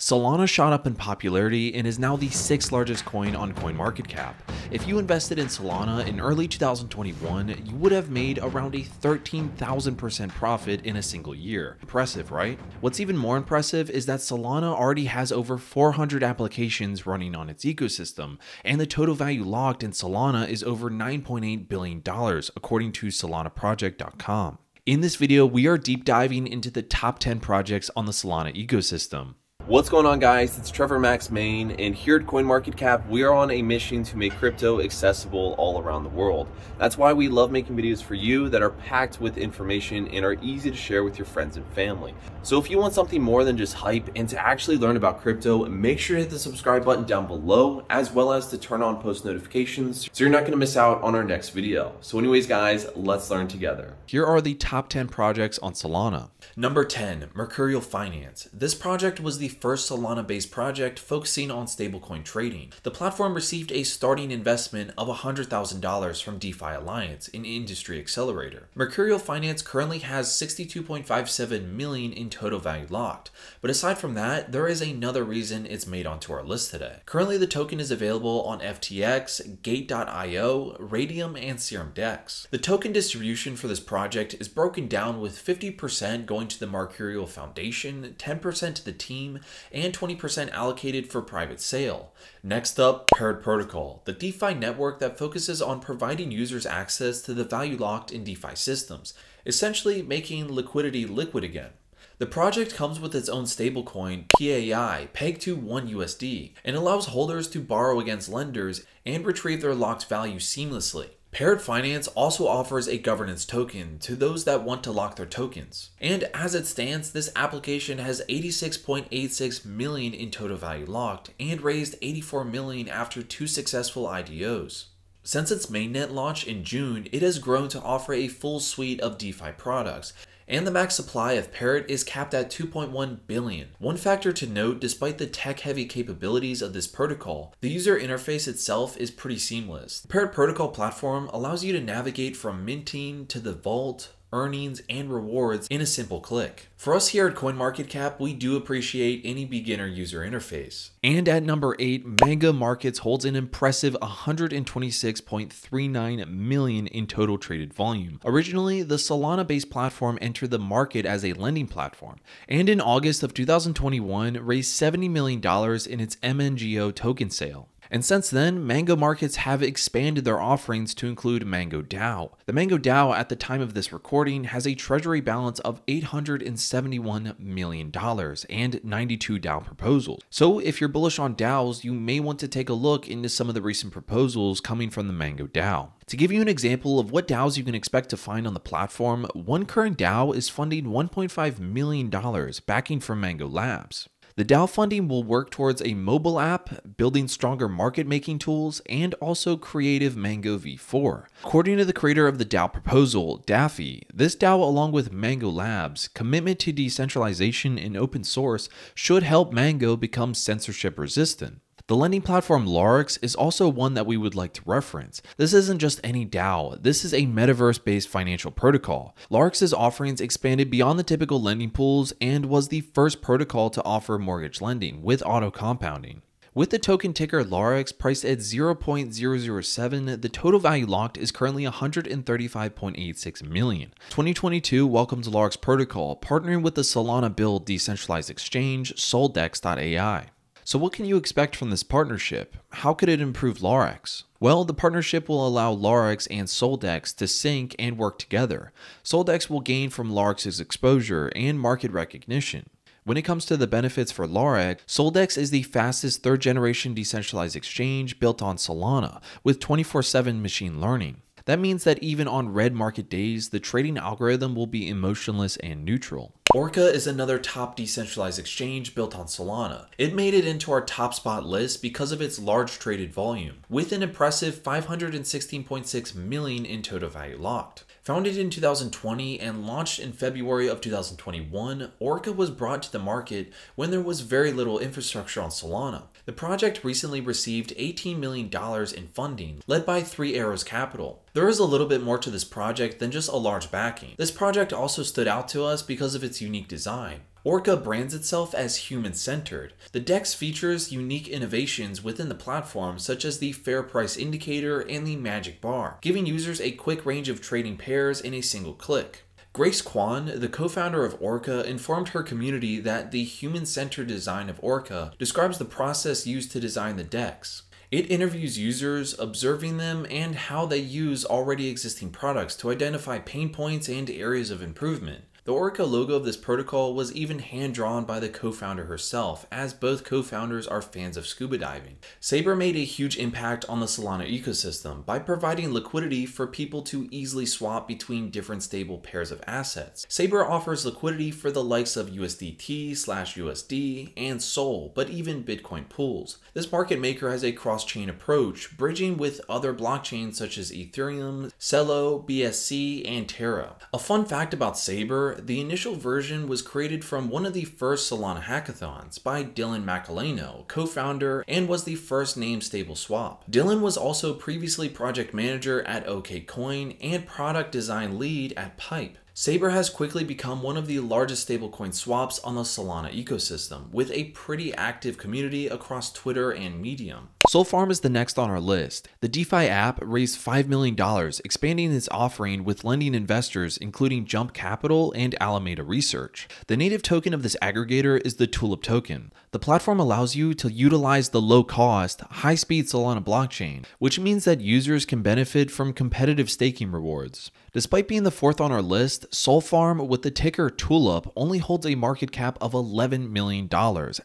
Solana shot up in popularity and is now the sixth largest coin on CoinMarketCap. If you invested in Solana in early 2021, you would have made around a 13,000% profit in a single year. Impressive, right? What's even more impressive is that Solana already has over 400 applications running on its ecosystem, and the total value locked in Solana is over $9.8 billion, according to SolanaProject.com. In this video, we are deep diving into the top 10 projects on the Solana ecosystem. What's going on guys? It's Trevor Max Main and here at CoinMarketCap we are on a mission to make crypto accessible all around the world. That's why we love making videos for you that are packed with information and are easy to share with your friends and family. So if you want something more than just hype and to actually learn about crypto, make sure to hit the subscribe button down below as well as to turn on post notifications so you're not going to miss out on our next video. So anyways guys, let's learn together. Here are the top 10 projects on Solana. Number 10, Mercurial Finance. This project was the first Solana based project focusing on stablecoin trading. The platform received a starting investment of $100,000 from DeFi Alliance, an industry accelerator. Mercurial Finance currently has 62.57 million in total value locked, but aside from that, there is another reason it's made onto our list today. Currently, the token is available on FTX, Gate.io, Raydium, and Serum Dex. The token distribution for this project is broken down with 50% going to the Mercurial Foundation, 10% to the team, and 20% allocated for private sale. Next up, Parrot Protocol, the DeFi network that focuses on providing users access to the value locked in DeFi systems, essentially making liquidity liquid again. The project comes with its own stablecoin, PAI, pegged to 1 USD, and allows holders to borrow against lenders and retrieve their locked value seamlessly. Parrot Finance also offers a governance token to those that want to lock their tokens. And as it stands, this application has 86.86 million in total value locked and raised 84 million after two successful IDOs. Since its mainnet launch in June, it has grown to offer a full suite of DeFi products, and the max supply of Parrot is capped at 2.1 billion. One factor to note, despite the tech-heavy capabilities of this protocol, the user interface itself is pretty seamless. The Parrot protocol platform allows you to navigate from minting to the vault, earnings, and rewards in a simple click. For us here at CoinMarketCap, we do appreciate any beginner user interface. And at number 8, Mango Markets holds an impressive 126.39 million in total traded volume. Originally, the Solana-based platform entered the market as a lending platform, and in August of 2021 raised $70 million in its MNGO token sale. And since then, Mango Markets have expanded their offerings to include Mango DAO. The Mango DAO at the time of this recording has a treasury balance of $871 million and 92 DAO proposals. So if you're bullish on DAOs, you may want to take a look into some of the recent proposals coming from the Mango DAO. To give you an example of what DAOs you can expect to find on the platform, one current DAO is funding $1.5 million backing from Mango Labs. The DAO funding will work towards a mobile app, building stronger market making tools, and also creative Mango v4. According to the creator of the DAO proposal, Daffy, this DAO, along with Mango Labs' commitment to decentralization and open source, should help Mango become censorship resistant. The lending platform Larix is also one that we would like to reference. This isn't just any DAO, this is a metaverse based financial protocol. Larix's offerings expanded beyond the typical lending pools and was the first protocol to offer mortgage lending with auto compounding. With the token ticker Larix priced at 0.007, the total value locked is currently 135.86 million. 2022 welcomes Larix protocol, partnering with the Solana build decentralized exchange Soldex.ai. So what can you expect from this partnership? How could it improve Larix? Well, the partnership will allow Larix and Soldex to sync and work together. Soldex will gain from Larix's exposure and market recognition. When it comes to the benefits for Larix, Soldex is the fastest third generation decentralized exchange built on Solana with 24 7 machine learning. That means that even on red market days, the trading algorithm will be emotionless and neutral. Orca is another top decentralized exchange built on Solana. It made it into our top spot list because of its large traded volume, with an impressive 516.6 million in total value locked. Founded in 2020 and launched in February of 2021, Orca was brought to the market when there was very little infrastructure on Solana. The project recently received $18 million in funding, led by Three Arrows Capital. There is a little bit more to this project than just a large backing. This project also stood out to us because of its unique design. Orca brands itself as human centered. The DEX features unique innovations within the platform, such as the fair price indicator and the magic bar, giving users a quick range of trading pairs in a single click. Grace Kwan, the co founder of Orca, informed her community that the human centered design of Orca describes the process used to design the DEX. It interviews users, observing them and how they use already existing products to identify pain points and areas of improvement. The Orca logo of this protocol was even hand drawn by the co founder herself, as both co founders are fans of scuba diving. Saber made a huge impact on the Solana ecosystem by providing liquidity for people to easily swap between different stable pairs of assets. Saber offers liquidity for the likes of USDT slash USD and Sol, but even Bitcoin pools. This market maker has a cross chain approach, bridging with other blockchains such as Ethereum, Celo, BSC, and Terra. A fun fact about The initial version was created from one of the first Solana hackathons by Dylan Macalinao, co-founder, and was the first named stable swap. Dylan was also previously project manager at OKCoin and product design lead at Pipe. Saber has quickly become one of the largest stablecoin swaps on the Solana ecosystem, with a pretty active community across Twitter and Medium. Solfarm is the next on our list. The DeFi app raised $5 million, expanding its offering with lending investors including Jump Capital and Alameda Research. The native token of this aggregator is the Tulip token. The platform allows you to utilize the low cost, high speed Solana blockchain, which means that users can benefit from competitive staking rewards. Despite being the fourth on our list, Solfarm with the ticker Tulip only holds a market cap of $11 million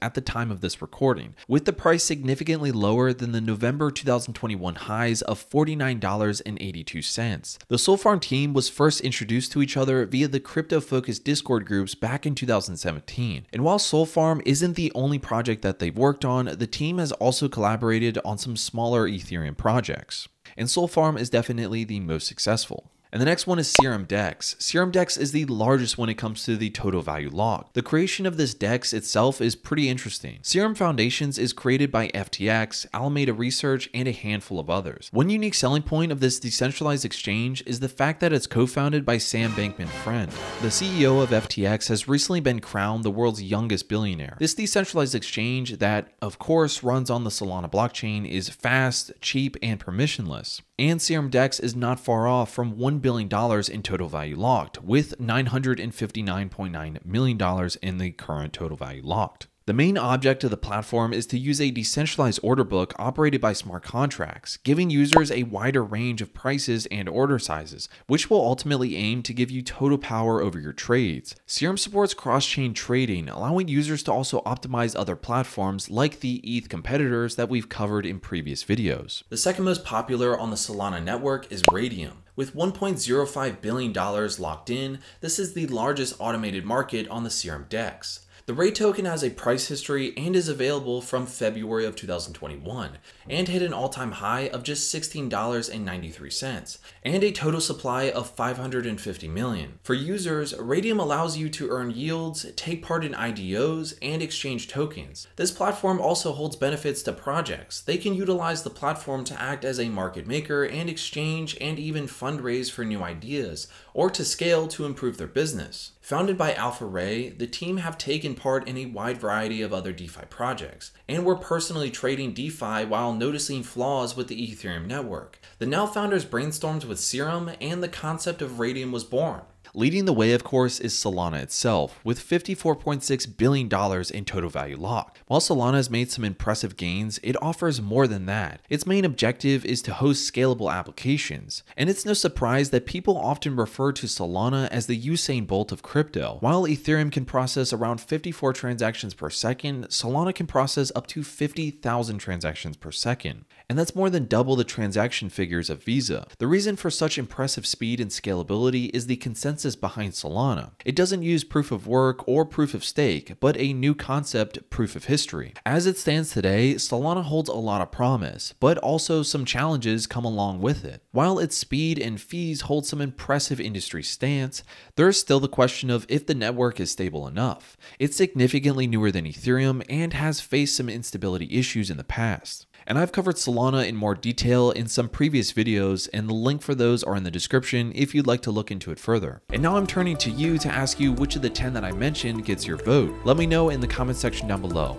at the time of this recording, with the price significantly lower than the November 2021 highs of $49.82. The Solfarm team was first introduced to each other via the crypto focused Discord groups back in 2017. And while Solfarm isn't the only project that they've worked on, the team has also collaborated on some smaller Ethereum projects. And Solfarm is definitely the most successful. And the next one is Serum Dex. Serum Dex is the largest when it comes to the total value locked. The creation of this DEX itself is pretty interesting. Serum Foundations is created by FTX, Alameda Research, and a handful of others. One unique selling point of this decentralized exchange is the fact that it's co-founded by Sam Bankman-Fried. The CEO of FTX has recently been crowned the world's youngest billionaire. This decentralized exchange that, of course, runs on the Solana blockchain is fast, cheap, and permissionless. And Serum Dex is not far off from 1 billion billion in total value locked, with $959.9 million in the current total value locked. The main object of the platform is to use a decentralized order book operated by smart contracts, giving users a wider range of prices and order sizes, which will ultimately aim to give you total power over your trades. Serum supports cross chain trading, allowing users to also optimize other platforms like the ETH competitors that we've covered in previous videos. The second most popular on the Solana network is Raydium. With $1.05 billion locked in, this is the largest automated market on the Serum DEX. The Ray token has a price history and is available from February of 2021 and hit an all-time high of just $16.93 and a total supply of 550 million. For users, Raydium allows you to earn yields, take part in IDOs, and exchange tokens. This platform also holds benefits to projects. They can utilize the platform to act as a market maker and exchange and even fundraise for new ideas or to scale to improve their business. Founded by Alpha Ray, the team have taken part in a wide variety of other DeFi projects, and were personally trading DeFi while noticing flaws with the Ethereum network. The now founders brainstormed with Serum, and the concept of Raydium was born. Leading the way, of course, is Solana itself, with $54.6 billion in total value locked. While Solana has made some impressive gains, it offers more than that. Its main objective is to host scalable applications, and it's no surprise that people often refer to Solana as the Usain Bolt of crypto. While Ethereum can process around 54 transactions per second, Solana can process up to 50,000 transactions per second and that's more than double the transaction figures of Visa. The reason for such impressive speed and scalability is the consensus behind Solana. It doesn't use proof of work or proof of stake, but a new concept, proof of history. As it stands today, Solana holds a lot of promise, but also some challenges come along with it. While its speed and fees hold some impressive industry stance, there is still the question of if the network is stable enough. It's significantly newer than Ethereum and has faced some instability issues in the past. And I've covered Solana in more detail in some previous videos, and the link for those are in the description if you'd like to look into it further. And now I'm turning to you to ask you which of the 10 that I mentioned gets your vote. Let me know in the comment section down below.